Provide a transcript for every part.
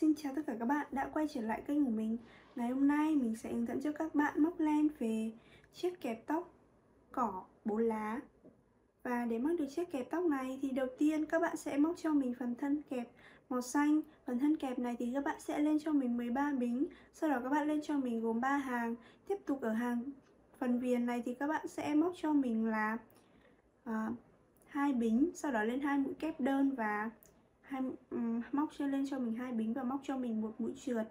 Xin chào tất cả các bạn đã quay trở lại kênh của mình. Ngày hôm nay mình sẽ hướng dẫn cho các bạn móc len về chiếc kẹp tóc cỏ bốn lá. Và để móc được chiếc kẹp tóc này thì đầu tiên các bạn sẽ móc cho mình phần thân kẹp màu xanh. Phần thân kẹp này thì các bạn sẽ lên cho mình 13 bính Sau đó các bạn lên cho mình gồm 3 hàng. Tiếp tục ở hàng phần viền này thì các bạn sẽ móc cho mình là uh, hai bính Sau đó lên hai mũi kép đơn và hai um, móc cho lên cho mình hai bính và móc cho mình một mũi trượt.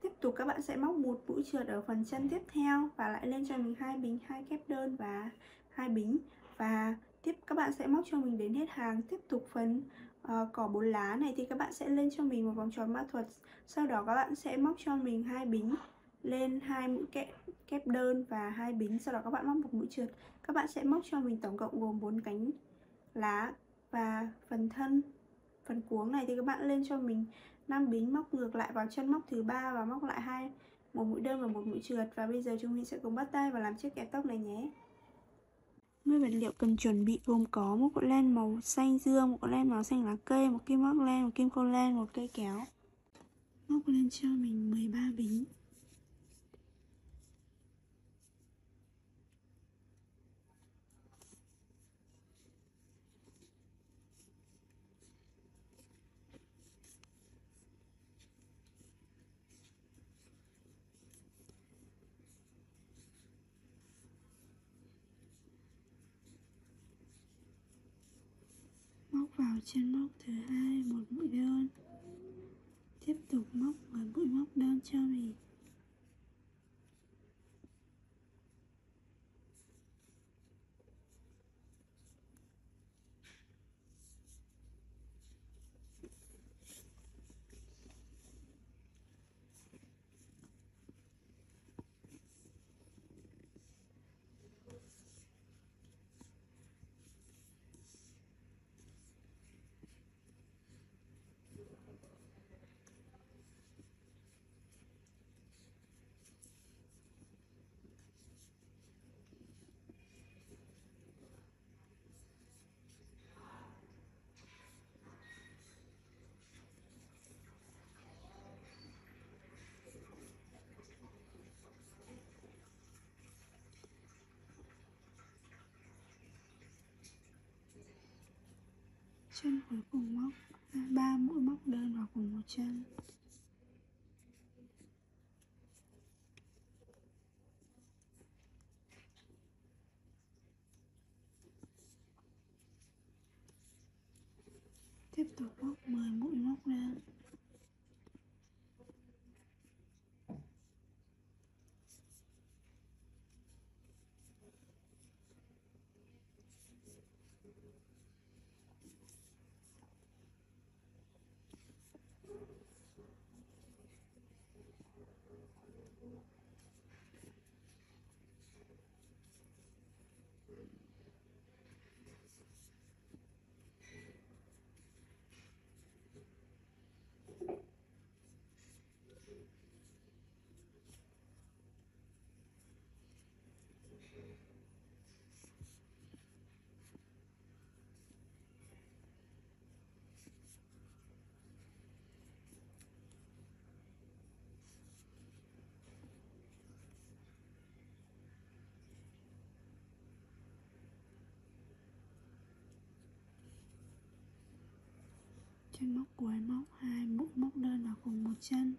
Tiếp tục các bạn sẽ móc một mũi trượt ở phần chân tiếp theo và lại lên cho mình hai bính hai kép đơn và hai bính. Và tiếp các bạn sẽ móc cho mình đến hết hàng. Tiếp tục phần uh, cỏ bốn lá này thì các bạn sẽ lên cho mình một vòng tròn ma thuật. Sau đó các bạn sẽ móc cho mình hai bính lên hai mũi kép kép đơn và hai bính. Sau đó các bạn móc một mũi trượt. Các bạn sẽ móc cho mình tổng cộng gồm bốn cánh lá và phần thân phần cuống này thì các bạn lên cho mình 5 bính móc ngược lại vào chân móc thứ ba và móc lại hai một mũi đơn và một mũi trượt và bây giờ chúng mình sẽ cùng bắt tay và làm chiếc kẹp tóc này nhé Nguyên vật liệu cần chuẩn bị gồm có một cuộn len màu xanh dương, một cuộn len màu xanh lá cây, một kim móc len, một kim câu len, một cây kéo. Móc lên cho mình 13 bính. Vào chân móc thứ hai, một mũi đơn. Tiếp tục móc, một mũi móc đơn cho mình. Chân cuối cùng móc ba mũi móc đơn vào cùng một chân tiếp tục móc 10 mũi móc đơn chân móc cuối móc hai mũi móc đơn vào cùng một chân.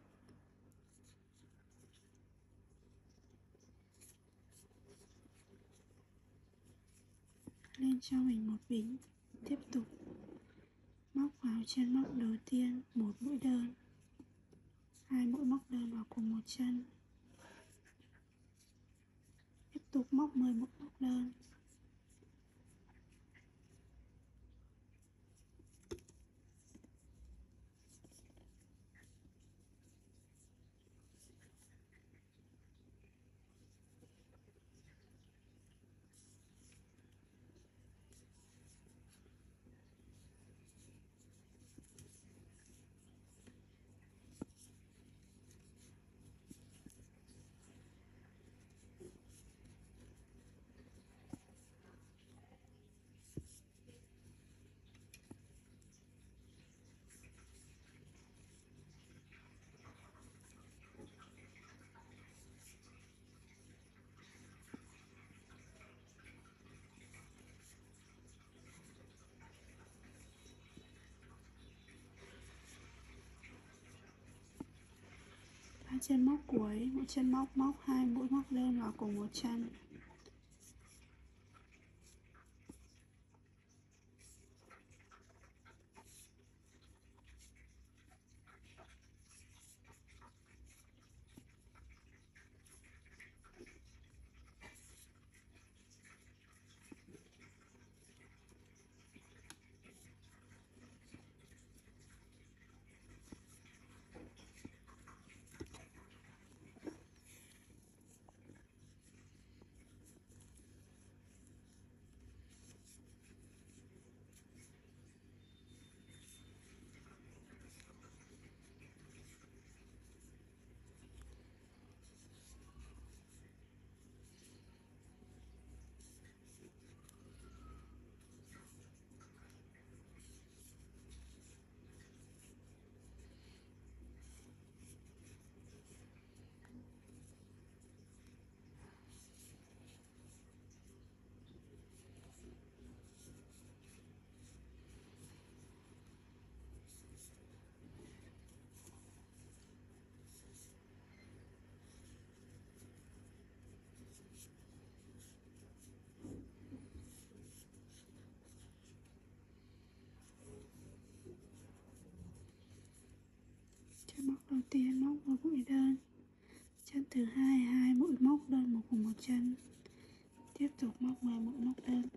Lên cho mình một bính tiếp tục. Móc vào chân móc đầu tiên, một mũi đơn. Hai mũi móc đơn vào cùng một chân. Tiếp tục móc 10 mũi móc đơn. Chân móc cuối mỗi chân móc móc hai mũi, móc đơn vào cùng một chân móc đầu tiên móc một mũi đơn. Chân thứ hai hai mũi móc đơn, một cùng một chân. Tiếp tục móc 10 mũi móc đơn.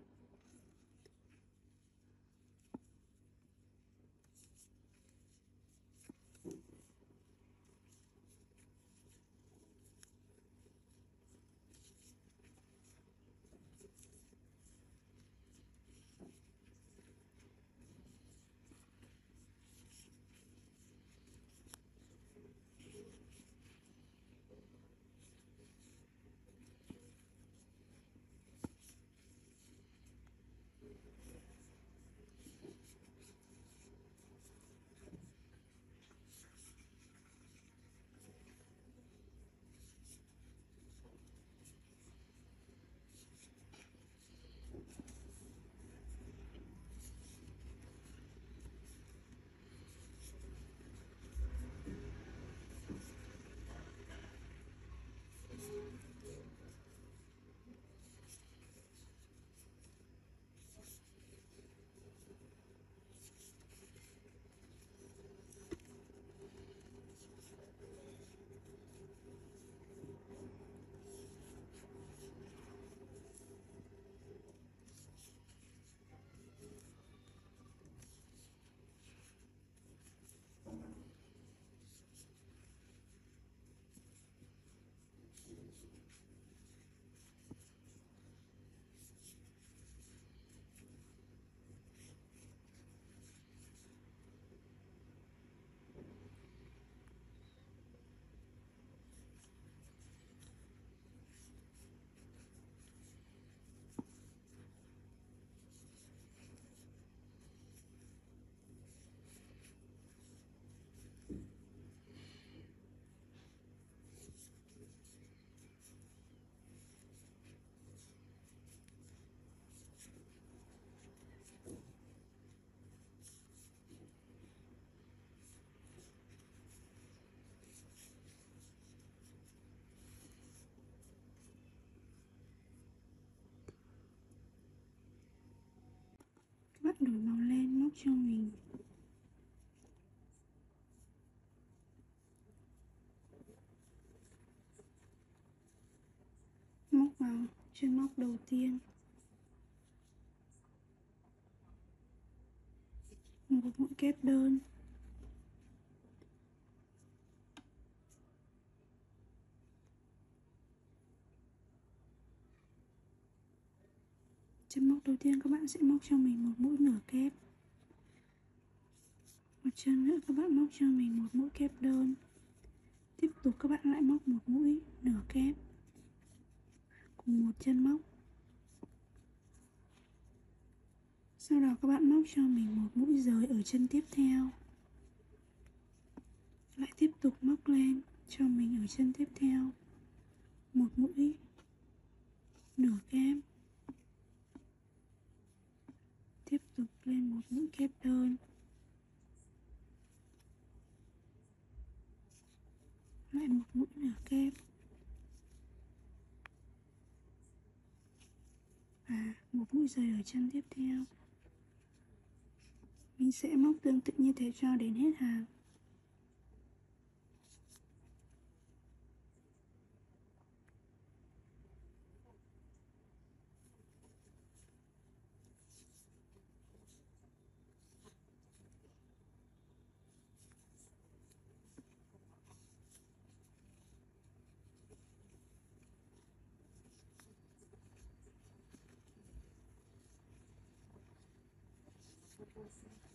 Các bạn màu lên móc cho mình. Móc vào chân móc đầu tiên. Một mũi kép đơn. Sẽ móc đầu tiên các bạn sẽ móc cho mình một mũi nửa kép. Một chân nữa các bạn móc cho mình một mũi kép đơn. Tiếp tục các bạn lại móc một mũi nửa kép. Cùng một chân móc. Sau đó các bạn móc cho mình một mũi rời ở chân tiếp theo. Lại tiếp tục móc lên cho mình ở chân tiếp theo. Một mũi nửa kép tiếp tục một mũi kép đơn. Lại một mũi nửa kép. Và một mũi rời ở chân tiếp theo. Mình sẽ móc tương tự như thế cho đến hết hàng. person.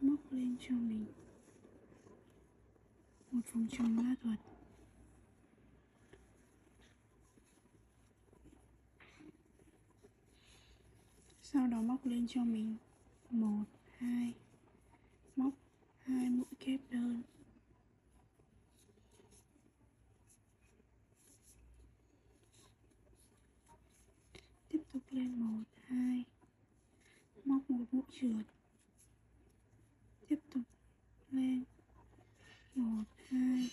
Móc lên cho mình. Một vòng tròn ma thuật. Sau đó móc lên cho mình. Một, hai. Móc hai mũi kép đơn. Tiếp tục lên một, hai. Móc một mũi trượt tiếp tục lên một hai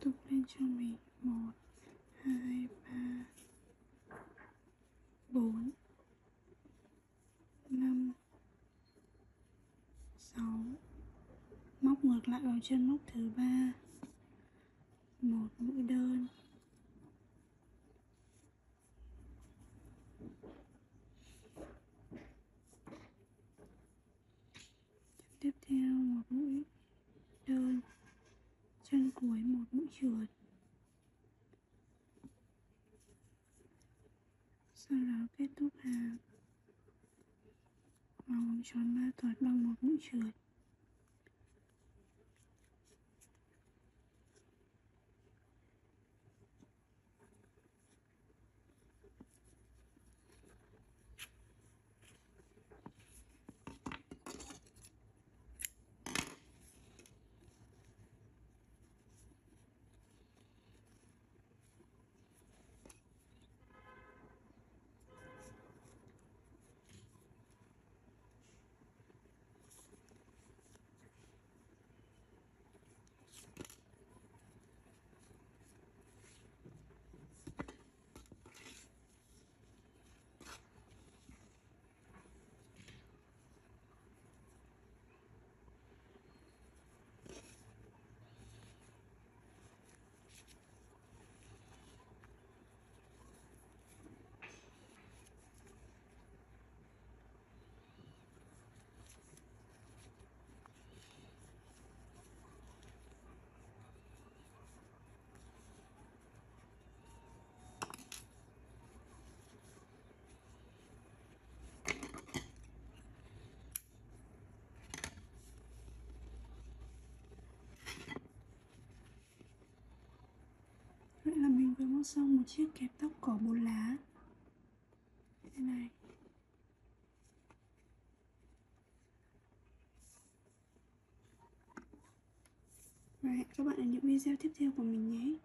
tục lên cho mình một, hai, ba, bốn, năm, sáu. Móc ngược lại vào chân, móc thứ ba. Một mũi đơn. Tiếp theo một mũi đơn chân cuối một mũi trượt. Sau đó kết thúc hàng vòng tròn ma thuật bằng một mũi trượt Vậy là mình vừa móc xong một chiếc kẹp tóc cỏ bốn lá. Thế này. Và hẹn các bạn ở những video tiếp theo của mình nhé.